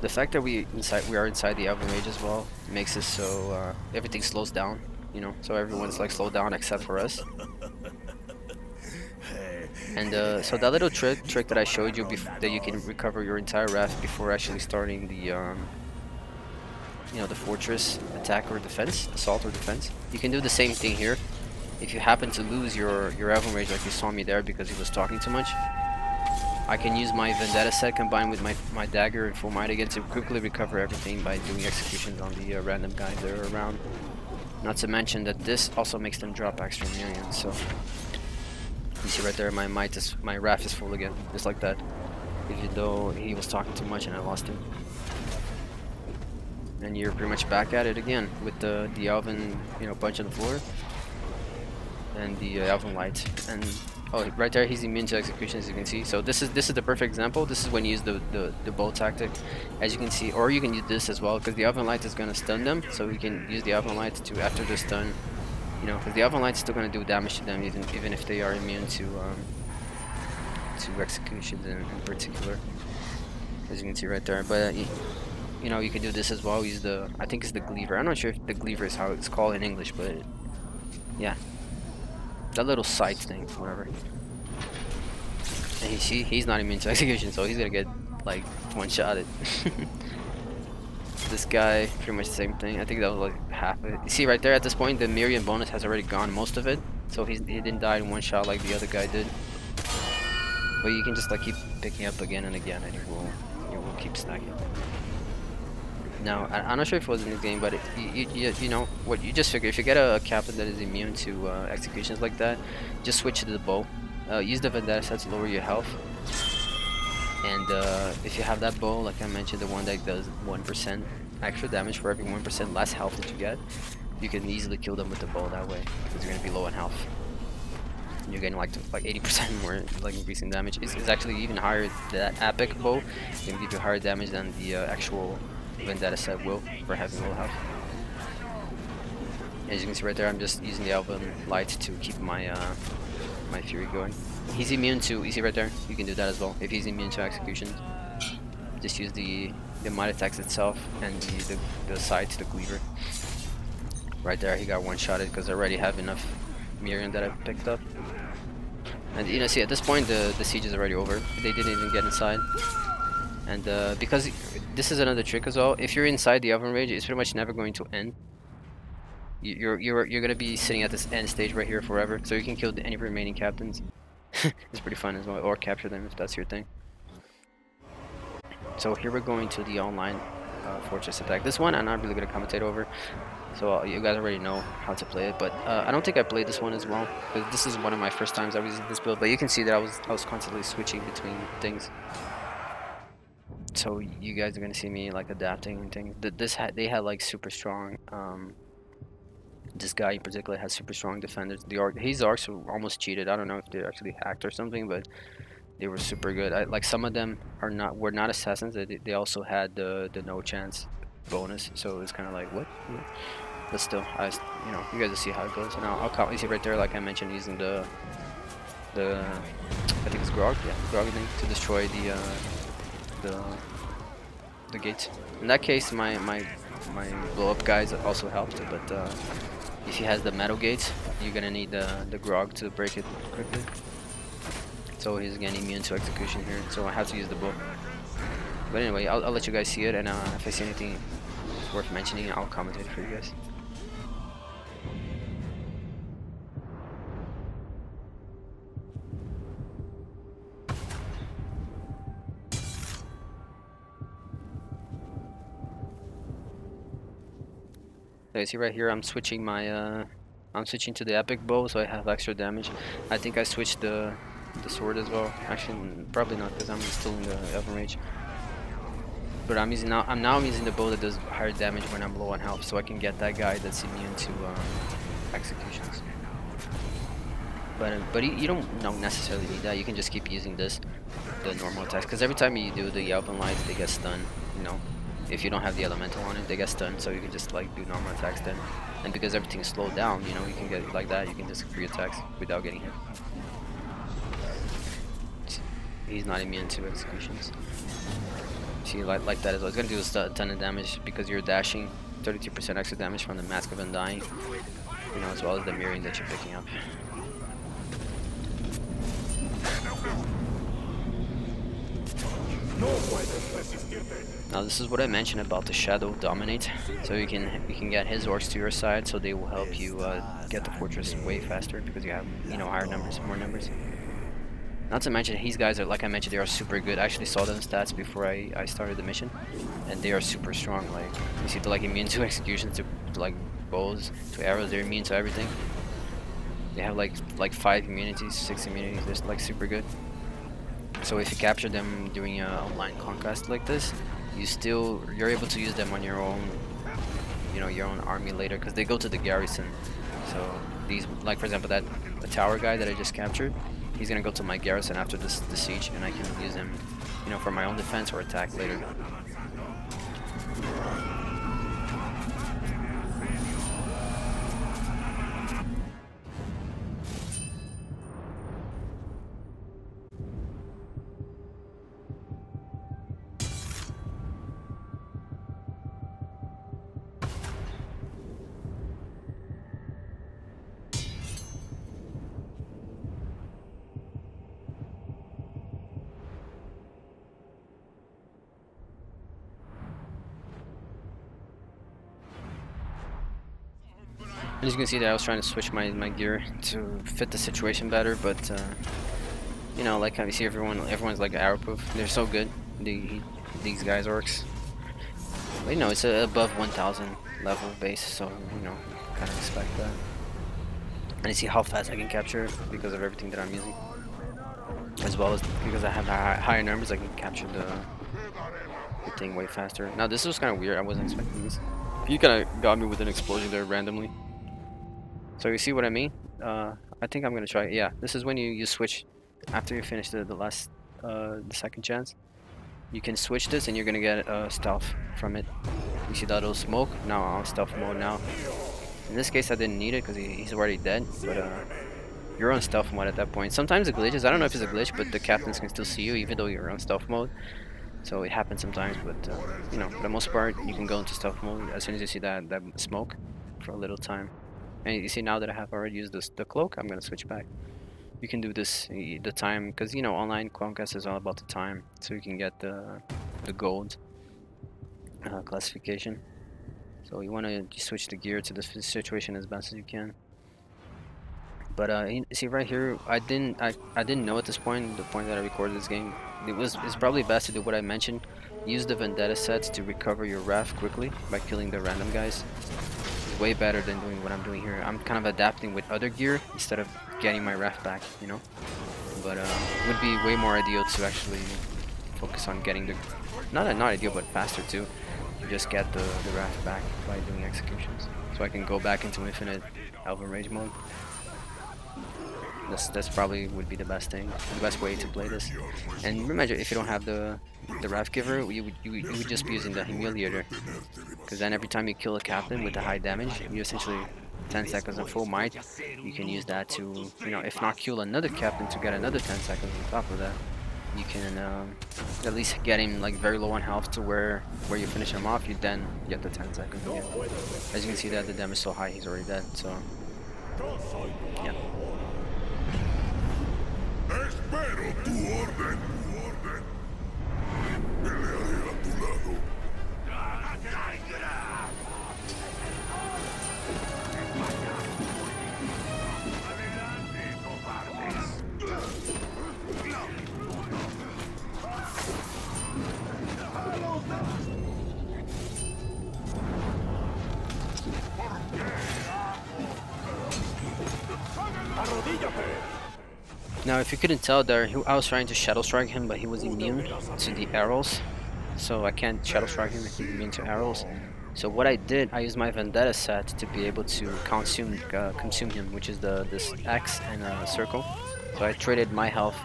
The fact that we inside we are inside the Elven Rage as well makes it so uh, everything slows down. You know, so everyone's like slowed down except for us. And uh, so that little trick trick that I showed you that you can recover your entire wrath before actually starting the um, you know the fortress attack or defense, assault or defense. You can do the same thing here if you happen to lose your, your Rage like you saw me there because he was talking too much, I can use my Vendetta set combined with my, my dagger and full might again to quickly recover everything by doing executions on the uh, random guys that are around. Not to mention that this also makes them drop extra minions, so... You see right there, my might is, my wrath is full again, just like that. Even though he was talking too much and I lost him. And you're pretty much back at it again with the, the Elven, you know, bunch on the floor and the uh, Elven Light. And oh, right there, he's immune to execution, as you can see. So this is this is the perfect example. This is when you use the the, the bow tactic, as you can see, or you can use this as well, because the Elven Light is gonna stun them. So we can use the Elven Light to after the stun, you know, because the Elven Light is still gonna do damage to them, even even if they are immune to um, to executions in, in particular, as you can see right there. But uh, you know, you can do this as well. Use the, I think it's the Gleaver. I'm not sure if the Gleaver is how it's called in English, but yeah, that little sight thing, whatever. And he, he's not immune to [laughs] execution, so he's gonna get, like, one-shotted. [laughs] this guy, pretty much the same thing. I think that was like half of it. You see right there at this point, the Mirian bonus has already gone most of it. So he's, he didn't die in one shot like the other guy did. But you can just like keep picking up again and again and you will, you will keep stacking. Now, I, am not sure if it was in the game, but it, you, you, you know, what you just figure, if you get a, captain that is immune to uh, executions like that, just switch to the bow. Uh, use the Vendetta set to lower your health. And uh, if you have that bow, like I mentioned, the one that does 1% extra damage for every 1% less health that you get, you can easily kill them with the bow that way, because you're going to be low on health. You're getting like like 80% [laughs] more like increasing damage. It's, it's, actually even higher. That epic bow can give you higher damage than the uh, actual Vendetta said will for having Will health. As you can see right there, I'm just using the Elven Light to keep my uh, my Fury going. He's immune to, you right there, you can do that as well. If he's immune to execution, just use the, the might attacks itself and the, the, the side to the Cleaver. Right there, he got one-shotted because I already have enough Mirian that I picked up. And you know, see at this point the, the siege is already over. They didn't even get inside. And uh, because this is another trick as well, if you're inside the Elven Rage, it's pretty much never going to end. You're you're you're gonna be sitting at this end stage right here forever, so you can kill any remaining captains. [laughs] it's pretty fun as well, or capture them if that's your thing. So here we're going to the online uh, fortress attack. This one I'm not really gonna commentate over, so uh, you guys already know how to play it. But uh, I don't think I played this one as well, because this is one of my first times I was using this build. But you can see that I was I was constantly switching between things so you guys are gonna see me like adapting and things. This had they had like super strong. Um, this guy in particular has super strong defenders. The arc, his arcs were almost cheated. I don't know if they actually hacked or something, but they were super good. I, like some of them are not were not assassins. They, they also had the the no chance bonus, so it was kind of like what. But still, I you know you guys will see how it goes. And I'll, I'll you see right there, like I mentioned, using the the I think it's Graug, yeah, Graug thing to destroy the uh, the the gate. In that case, my my my blow up guys also helped, but uh, if he has the metal gate, you're gonna need the the Graug to break it quickly. So he's getting immune to execution here, so I have to use the bow. But anyway, I'll, I'll let you guys see it, and uh, if I see anything worth mentioning, I'll comment it for you guys. So you see right here, I'm switching my, uh, I'm switching to the epic bow, so I have extra damage. I think I switched the the sword as well. Actually, probably not, because I'm still in the Elven Rage. But I'm using now. I'm now using the bow that does higher damage when I'm low on health, so I can get that guy that's immune to um, executions. But uh, but you don't don't necessarily need that. You can just keep using this, the normal attacks, because every time you do the Elven Lights, they get stunned. You know, if you don't have the elemental on it, they get stunned, so you can just like do normal attacks then. And because everything's slowed down, you know, you can get like that, you can just free attacks without getting hit. He's not immune to executions. See, like, like that as well. It's gonna do a ton of damage because you're dashing 32% extra damage from the Mask of Undying, you know, as well as the mirroring that you're picking up. Now this is what I mentioned about the Shadow Dominate. So you can you can get his orcs to your side, so they will help you uh, get the fortress way faster because you have you know higher numbers, more numbers. Not to mention these guys are like I mentioned they are super good. I actually saw them stats before I, I started the mission, and they are super strong. Like you see, they're like immune to [laughs] executions, to, to like bows, to arrows. They're immune to everything. They have like like five immunities, six immunities. They're like super good. So if you capture them during a online conquest like this, you still you're able to use them on your own, you know, your own army later because they go to the garrison. So these, like for example, that the tower guy that I just captured, he's gonna go to my garrison after this the siege, and I can use him, you know, for my own defense or attack later. As you can see that I was trying to switch my, my gear to fit the situation better, but uh, you know, like how you see everyone, everyone's like arrow proof. They're so good. The, these guys orcs. But you know, it's above 1,000 level base, so you know, kind of expect that. And you see how fast I can capture because of everything that I'm using, as well as because I have higher numbers, I can capture the, the thing way faster. Now this was kind of weird. I wasn't expecting this. You kind of got me with an explosion there randomly. So you see what I mean? Uh, I think I'm gonna try. Yeah, this is when you you switch after you finish the the last uh, the second chance. You can switch this and you're gonna get uh, stealth from it. You see that little smoke? Now I'm stealth mode now. In this case, I didn't need it because he, he's already dead. But uh, you're on stealth mode at that point. Sometimes it glitches. I don't know if it's a glitch, but the captains can still see you even though you're on stealth mode. So it happens sometimes, but uh, you know, for the most part, you can go into stealth mode as soon as you see that that smoke for a little time. And you see now that I have already used this, the cloak, I'm gonna switch back. You can do this the time because you know online conquest is all about the time, so you can get the the gold uh, classification. So you want to switch the gear to the situation as best as you can. But uh, see right here, I didn't I, I didn't know at this point, the point that I recorded this game, it was it's probably best to do what I mentioned. Use the vendetta sets to recover your wrath quickly by killing the random guys way better than doing what I'm doing here. I'm kind of adapting with other gear instead of getting my wrath back, you know? But uh, would be way more ideal to actually focus on getting the... Not, not ideal, but faster too. To just get the, the wrath back by doing executions. So I can go back into infinite Elven Rage mode. That's that's probably would be the best thing, the best way to play this. And remember, if you don't have the the Wrath Giver, you would you, you would just be using the Humiliator, because then every time you kill a captain with the high damage, you essentially 10 seconds of full might. You can use that to, you know, if not kill another captain to get another 10 seconds on top of that. You can um, at least get him like very low on health to where where you finish him off, you then get the 10 seconds again. As you can see that the damage is so high, he's already dead, so yeah. Espero tu orden. Now, if you couldn't tell there, he, I was trying to Shadow Strike him, but he was immune to the arrows. So I can't Shadow Strike him if he's immune to arrows. So what I did, I used my Vendetta set to be able to consume uh, consume him, which is the this X and a circle. So I traded my health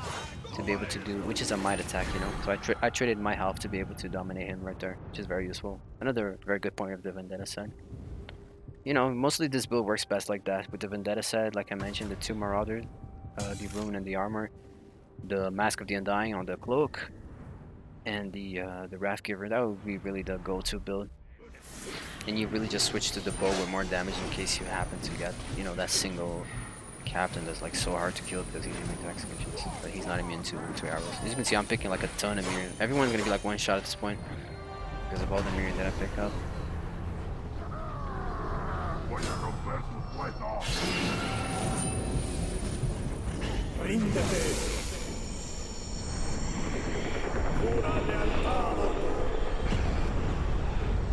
to be able to do, which is a might attack, you know. So I, tra I traded my health to be able to dominate him right there, which is very useful. Another very good point of the Vendetta set. You know, mostly this build works best like that. With the Vendetta set, like I mentioned, the two Marauders, uh, the Rune and the Armor, the Mask of the Undying on the Cloak, and the uh, the Wrath Giver. That would be really the go-to build. And you really just switch to the bow with more damage in case you happen to get, you know, that single captain that's like so hard to kill because he's immune to executions, but he's not immune to, to arrows. As you can see, I'm picking like a ton of mirrors. Everyone's gonna be like one shot at this point because of all the mirrors that I pick up. ríndete. Pura lealtad.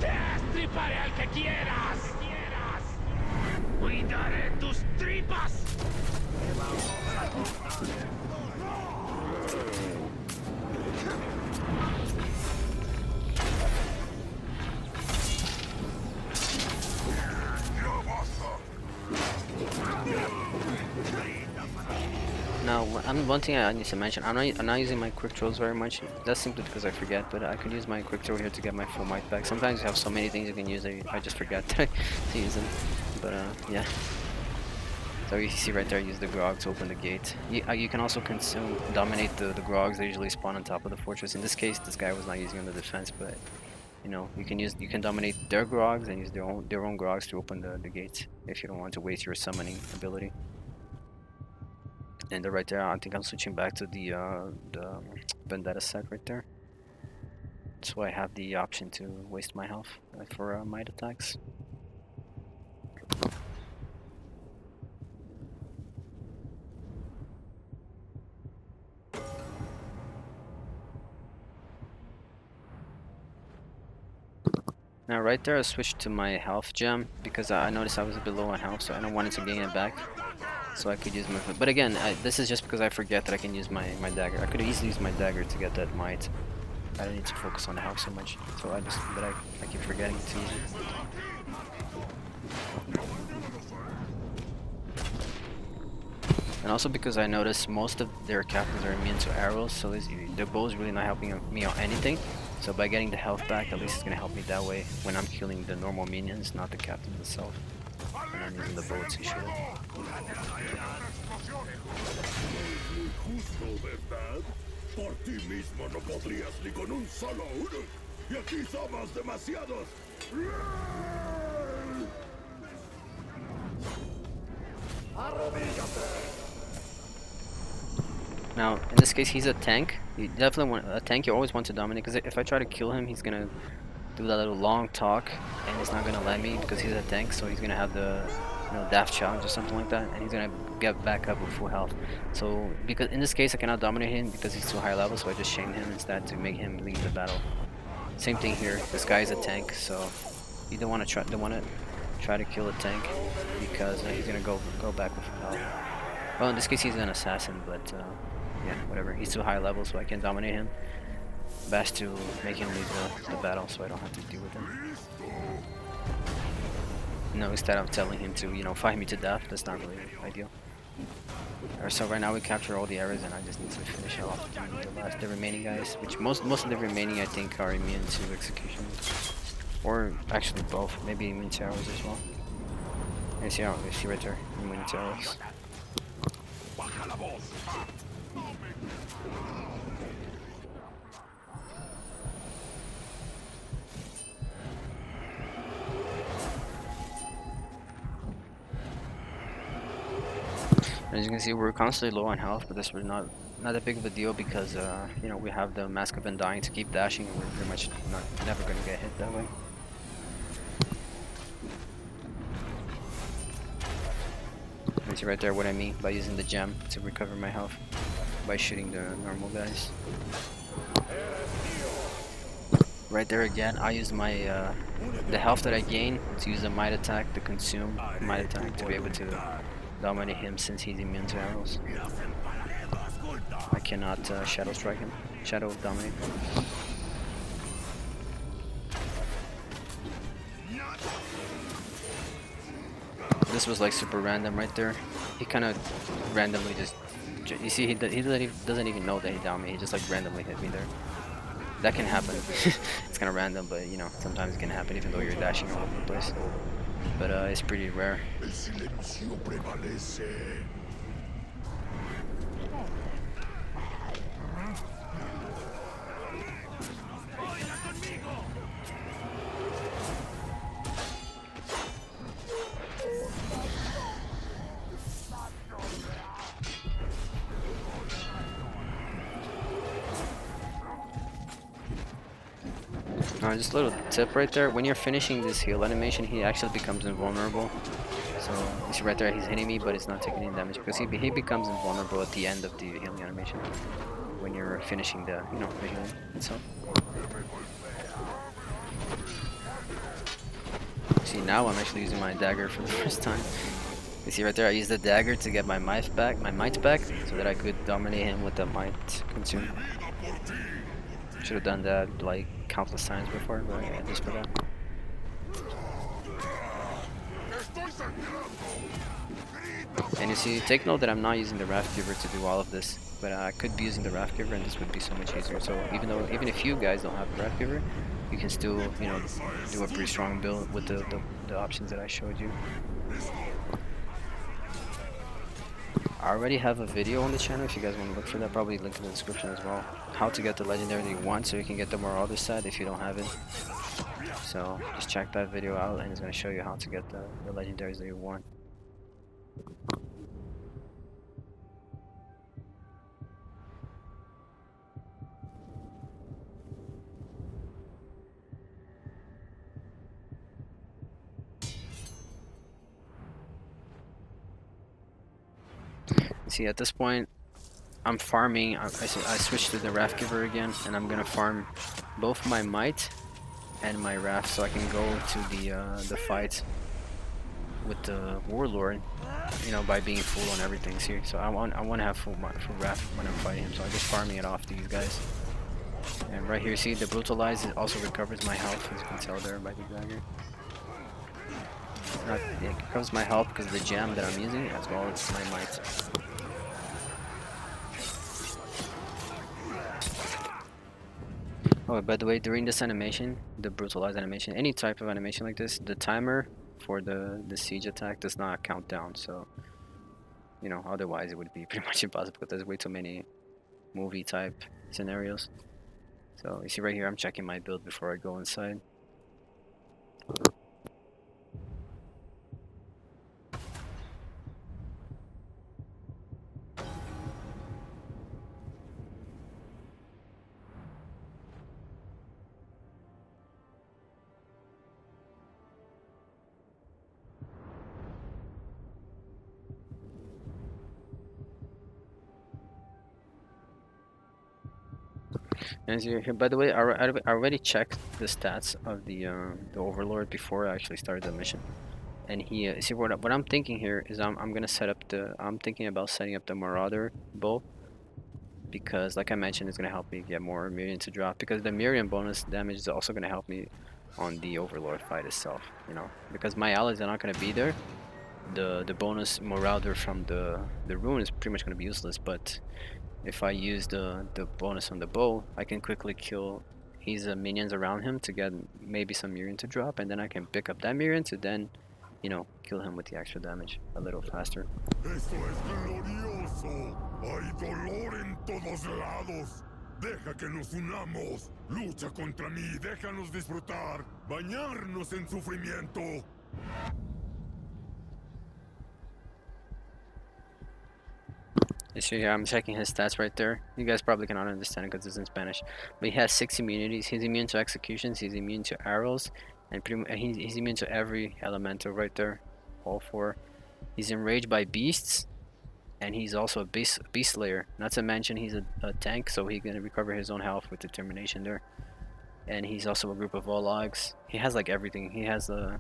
Te triparé al que quieras. ¡Quieras! Cuidaré tus tripas. Te vamos a cortar. I'm, one thing I need to mention, I'm not, I'm not using my quick throws very much. That's simply because I forget, but I could use my quick throw here to get my full might back. Sometimes you have so many things you can use, I, I just forget [laughs] to use them. But uh, yeah. So you see right there, use the Graug to open the gate. You, uh, you can also consume, dominate the, the Graugs that usually spawn on top of the fortress. In this case, this guy was not using on the defense, but you know, you can use, you can dominate their Graugs and use their own, their own Graugs to open the, the gates if you don't want to waste your summoning ability. And right there, I think I'm switching back to the, uh, the um, Vendetta set right there. So I have the option to waste my health uh, for uh, might attacks. Now right there I switched to my health gem because I noticed I was a bit low on health so I don't want it to gain it back. So I could use my but again I, this is just because I forget that I can use my, my dagger. I could easily use my dagger to get that might. I don't need to focus on the health so much. So I just but I, I keep forgetting to use it. And also because I noticed most of their captains are immune to arrows, so their bow is really not helping me on anything. So by getting the health back, at least it's gonna help me that way when I'm killing the normal minions, not the captain itself. The shoot. Justo, ¿verdad? Por ti mismo no podrías ni con un solo uno. Y aquí somos demasiados. Now, in this case, he's a tank. You definitely want a tank. You always want to dominate because if I try to kill him, he's gonna do that little long talk, and he's not gonna let me because he's a tank. So he's gonna have the, you know, daft challenge or something like that, and he's gonna get back up with full health. So because in this case, I cannot dominate him because he's too high level. So I just shame him instead to make him leave the battle. Same thing here. This guy is a tank, so you don't want to try. Don't want to try to kill a tank because uh, he's gonna go go back with full health. Well, in this case, he's an assassin, but. Uh, yeah, whatever. He's too high level, so I can dominate him. Best to make him leave the, the battle, so I don't have to deal with him. No, instead of telling him to, you know, fight me to death, that's not really ideal. Alright, so right now we capture all the areas and I just need to finish off the, last, the remaining guys, which most most of the remaining I think are immune to execution. Or actually both, maybe immune to arrows as well. You see, you see right there, immune to. As you can see, we're constantly low on health, but this was not not that big of a deal because uh, you know we have the Mask of Undying to keep dashing, and we're pretty much not never gonna get hit that way. You see right there what I mean by using the gem to recover my health by shooting the normal guys. Right there again, I use my uh, the health that I gain to use the might attack, the consume might attack to be able to dominate him since he's immune to arrows. I cannot uh, shadow strike him, shadow dominate. This was like super random right there. He kind of randomly just, you see, he, he doesn't even know that he me. He just like randomly hit me there. That can happen. [laughs] it's kind of random, but you know, sometimes it can happen even though you're dashing all over the place. But uh, it's pretty rare. Tip right there. When you're finishing this heal animation, he actually becomes invulnerable. So you see right there, he's hitting me, but it's not taking any damage because he he becomes invulnerable at the end of the healing animation when you're finishing the you know the healing itself. See now I'm actually using my dagger for the [laughs] first time. You see right there, I used the dagger to get my might back, my might back, so that I could dominate him with the might consume. Should have done that like countless times before, but I just forgot. And you see, take note that I'm not using the Wrath Giver to do all of this, but I could be using the Wrath Giver and this would be so much easier. So even though, even if you guys don't have the Wrath Giver, you can still, you know, do a pretty strong build with the, the, the options that I showed you. I already have a video on the channel if you guys want to look for that, probably link in the description as well. How to get the legendary want so you can get the Marauder set if you don't have it. So just check that video out and it's going to show you how to get the, the legendaries that you want. See, at this point, I'm farming. I, I, I switched to the Wrath Giver again, and I'm gonna farm both my Might and my Wrath so I can go to the uh, the fight with the Warlord, you know, by being full on everything here. So I want I want to have full, full Wrath when I'm fighting him, so I'm just farming it off these guys. And right here, see, the Brutalize it also recovers my health, as you can tell there by the dagger. Not, it recovers my health because of the gem that I'm using, as well as my might. Oh, by the way, during this animation, the brutalized animation, any type of animation like this, the timer for the, the siege attack does not count down, so, you know, otherwise it would be [laughs] pretty much impossible because there's way too many movie type scenarios. So, you see right here, I'm checking my build before I go inside. As you by the way, I, I I already checked the stats of the uh, the Overlord before I actually started the mission, and he uh, see what what I'm thinking here is I'm I'm gonna set up the I'm thinking about setting up the Marauder bow because like I mentioned, it's gonna help me get more Mirian to drop because the Mirian bonus damage is also gonna help me on the Overlord fight itself. You know, because my allies are not gonna be there, the the bonus Marauder from the the rune is pretty much gonna be useless. But if I use the the bonus on the bow, I can quickly kill his uh, minions around him to get maybe some Mirian to drop, and then I can pick up that Mirian to then, you know, kill him with the extra damage a little faster. Deja que nos unamos. Lucha contra mí. Déjanos disfrutar. Bañarnos en sufrimiento. I'm checking his stats right there. You guys probably cannot understand it because it's in Spanish. But he has six immunities. He's immune to executions. He's immune to arrows, and he's, he's immune to every elemental right there. All four. He's enraged by beasts, and he's also a beast beast slayer. Not to mention he's a, a tank, so he can recover his own health with determination there. And he's also a group of logs. He has like everything. He has the.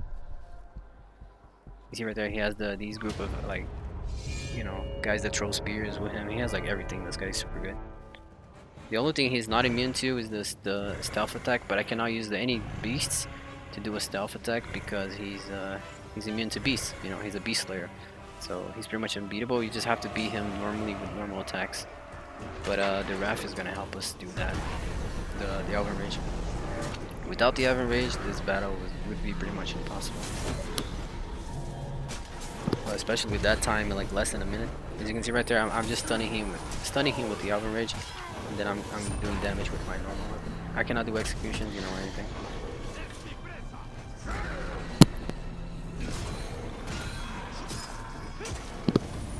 You see right there. He has the these group of like you know, guys that throw spears with him. He has like everything. This guy's super good. The only thing he's not immune to is this the stealth attack, but I cannot use the, any beasts to do a stealth attack because he's uh, he's immune to beasts. You know, he's a beast slayer, so he's pretty much unbeatable. You just have to beat him normally with normal attacks. But uh, the Wrath is gonna help us do that. The the Elven Rage. Without the Elven Rage, this battle would, would be pretty much impossible. Especially with that time in like less than a minute. As you can see right there, I'm, I'm just stunning him, stunning him with the Elven Rage, and then I'm, I'm doing damage with my normal weapon. I cannot do executions, you know, or anything.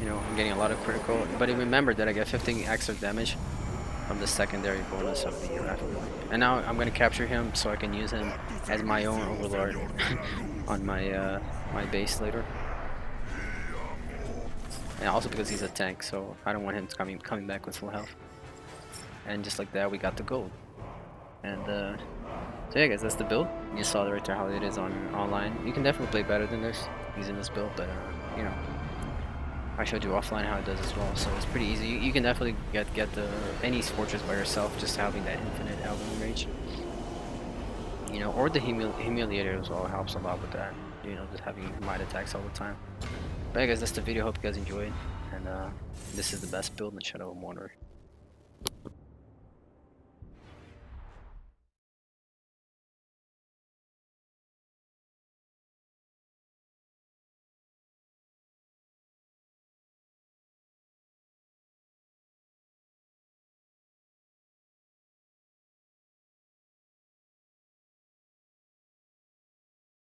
You know, I'm getting a lot of critical, but remember that I get 15 extra damage from the secondary bonus of the Wrath. And now I'm gonna capture him so I can use him as my own overlord [laughs] on my uh, my base later. And also because he's a tank, so I don't want him coming coming back with full health. And just like that, we got the gold. And uh, so yeah, guys, that's the build. You saw the right there how it is on online. You can definitely play better than this using this build, but uh, you know, I showed you offline how it does as well. So it's pretty easy. You, you can definitely get get the any fortress by yourself, just having that infinite Elven Rage. You know, or the humil humiliator as well helps a lot with that. You know, just having might attacks all the time. But yeah guys, that's the video. Hope you guys enjoyed. And uh, this is the best build in the Shadow of Mourner.